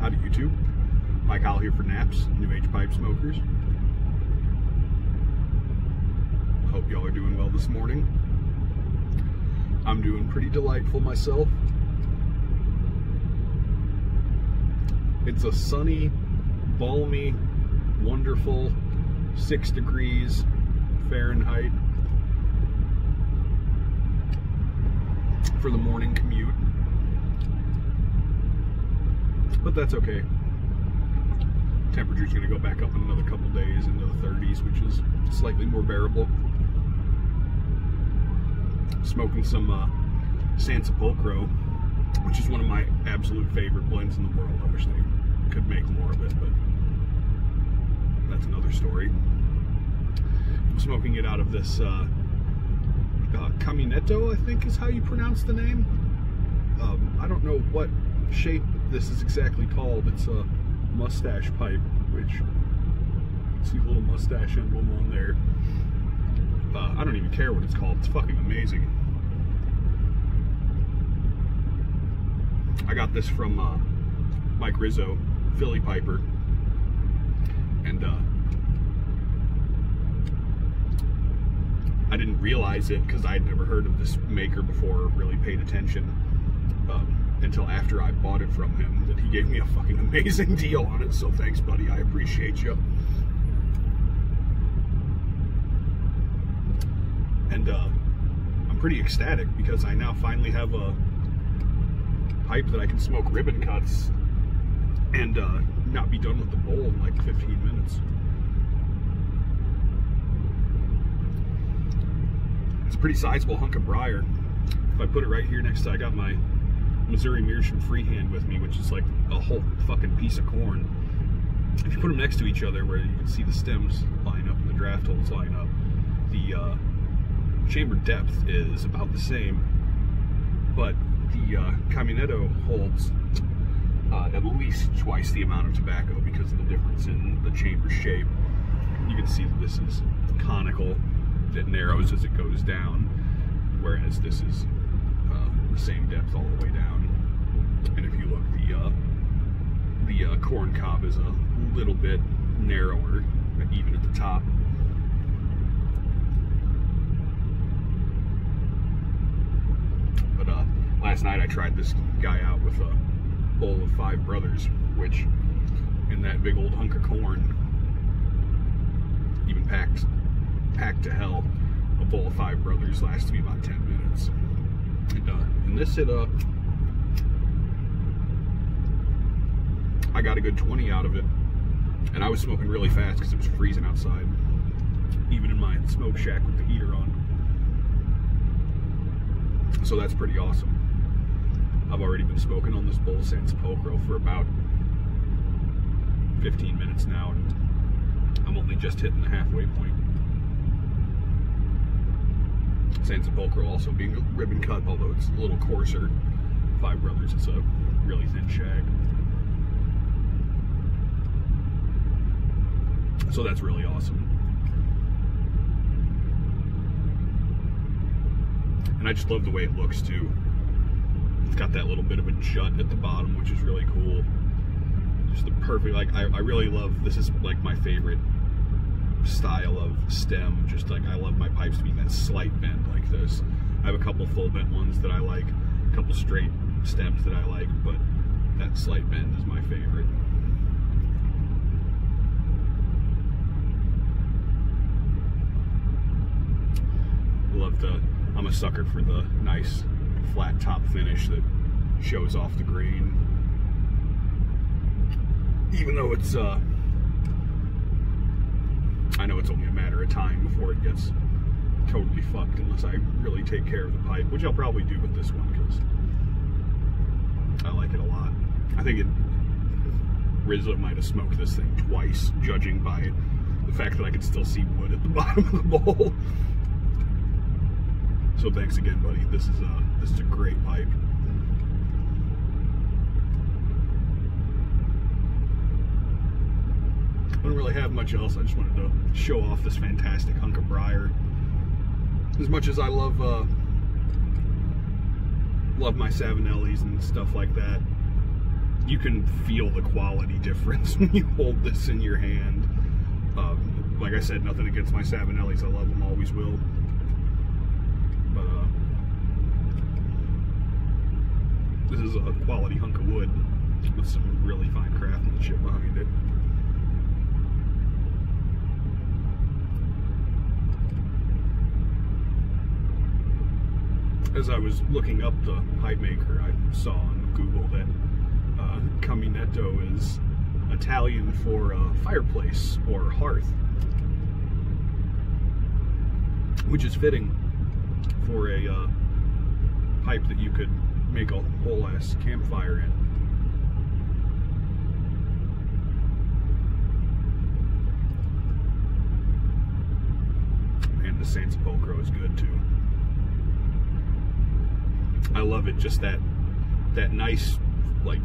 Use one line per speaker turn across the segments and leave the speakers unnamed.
Howdy YouTube. Mike Howell here for Naps, New Age Pipe Smokers. Hope y'all are doing well this morning. I'm doing pretty delightful myself. It's a sunny, balmy, wonderful six degrees Fahrenheit for the morning commute. But that's okay. Temperature's going to go back up in another couple days into the 30s, which is slightly more bearable. Smoking some uh, San which is one of my absolute favorite blends in the world. I wish they could make more of it, but that's another story. I'm smoking it out of this uh, uh, Caminetto, I think is how you pronounce the name. Um, I don't know what shape this is exactly called. It's a mustache pipe, which see the little mustache emblem on there. Uh, I don't even care what it's called. It's fucking amazing. I got this from uh, Mike Rizzo, Philly Piper, and uh, I didn't realize it because I'd never heard of this maker before, or really paid attention until after I bought it from him. That he gave me a fucking amazing deal on it. So thanks, buddy. I appreciate you. And uh, I'm pretty ecstatic because I now finally have a pipe that I can smoke ribbon cuts and uh, not be done with the bowl in like 15 minutes. It's a pretty sizable hunk of briar. If I put it right here next to, I got my Missouri Meerschaum freehand with me, which is like a whole fucking piece of corn. If you put them next to each other, where you can see the stems line up and the draft holes line up, the uh, chamber depth is about the same, but the uh, Caminetto holds uh, at least twice the amount of tobacco because of the difference in the chamber shape. You can see that this is conical, it narrows as it goes down, whereas this is uh, the same depth all the way down. And if you look, the uh, the uh, corn cob is a little bit narrower, even at the top. But uh, last night I tried this guy out with a bowl of Five Brothers, which in that big old hunk of corn, even packed packed to hell, a bowl of Five Brothers lasted me about 10 minutes. And, uh, and this hit uh, I got a good 20 out of it. And I was smoking really fast because it was freezing outside, even in my smoke shack with the heater on. So that's pretty awesome. I've already been smoking on this bowl of Sansepolcro for about 15 minutes now, and I'm only just hitting the halfway point. Sansepolcro also being ribbon cut, although it's a little coarser. Five Brothers, it's a really thin shag. So that's really awesome. And I just love the way it looks too. It's got that little bit of a jut at the bottom, which is really cool. Just the perfect, like, I, I really love, this is like my favorite style of stem. Just like, I love my pipes to be that slight bend like this. I have a couple full bent ones that I like, a couple straight stems that I like, but that slight bend is my favorite. I love the, I'm a sucker for the nice flat top finish that shows off the green. Even though it's, uh, I know it's only a matter of time before it gets totally fucked unless I really take care of the pipe, which I'll probably do with this one because I like it a lot. I think it, Rizzo might have smoked this thing twice, judging by the fact that I could still see wood at the bottom of the bowl. So thanks again, buddy. This is a this is a great pipe. I don't really have much else. I just wanted to show off this fantastic hunk of briar. As much as I love uh, love my Savinellis and stuff like that, you can feel the quality difference when you hold this in your hand. Um, like I said, nothing against my Savinellis. I love them, always will. But uh, this is a quality hunk of wood with some really fine craftsmanship behind it. As I was looking up the pipe maker, I saw on Google that uh, Caminetto is Italian for uh, fireplace or hearth, which is fitting for a uh, pipe that you could make a whole ass campfire in. And the Sansepolcro is good too. I love it, just that that nice, like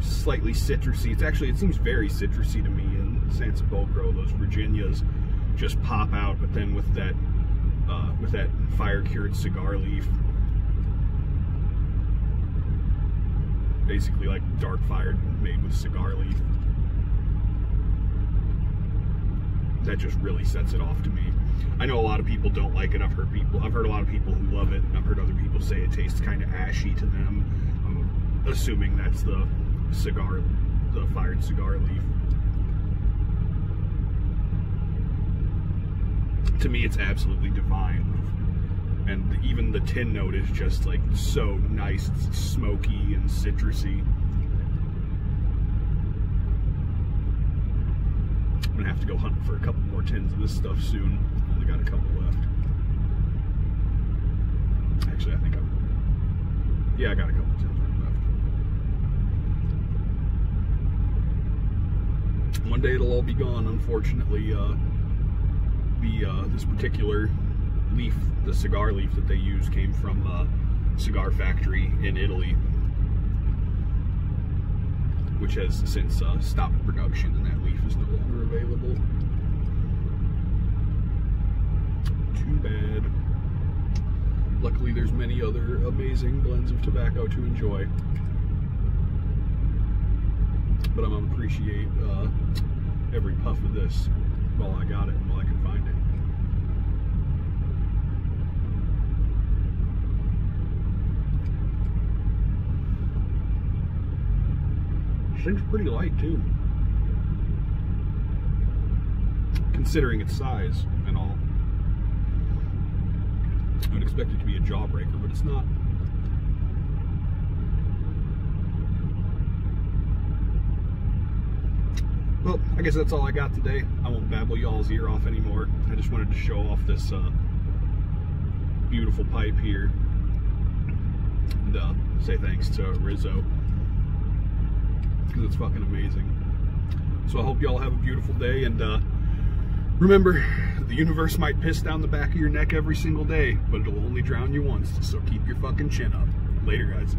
slightly citrusy. It's actually it seems very citrusy to me in Sansepolcro. Those Virginias just pop out, but then with that uh, with that fire cured cigar leaf, basically like dark fired made with cigar leaf. That just really sets it off to me. I know a lot of people don't like it. I've heard people, I've heard a lot of people who love it. I've heard other people say it tastes kind of ashy to them. I'm assuming that's the cigar, the fired cigar leaf. To me, it's absolutely divine. And even the tin note is just like so nice, smoky, and citrusy. I'm gonna have to go hunting for a couple more tins of this stuff soon. Only got a couple left. Actually, I think I'm. Yeah, I got a couple tins left. One day it'll all be gone, unfortunately. Uh, the uh, this particular leaf, the cigar leaf that they use, came from a cigar factory in Italy, which has since uh, stopped production, and that leaf is no longer available. Too bad. Luckily, there's many other amazing blends of tobacco to enjoy. But I'm gonna appreciate uh, every puff of this while I got it and while I can find it. Thing's pretty light too. Considering its size and all. I would expect it to be a jawbreaker, but it's not. Well, I guess that's all I got today. I won't babble y'all's ear off anymore. I just wanted to show off this uh, beautiful pipe here. And uh, say thanks to Rizzo. Because it's fucking amazing. So I hope y'all have a beautiful day and uh, remember, the universe might piss down the back of your neck every single day, but it'll only drown you once. So keep your fucking chin up. Later, guys.